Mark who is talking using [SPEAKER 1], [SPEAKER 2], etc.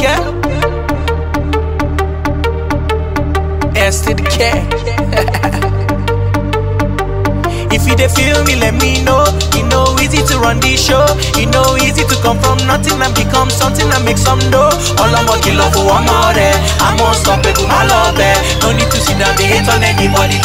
[SPEAKER 1] yeah. S to the K. if you dey feel me, let me know. You know easy to run this show. You know easy to come from nothing and become something and make some dough. All I'm working love for one more day. I'm unstoppable, my love. Eh. No need to sit down, they hate on anybody.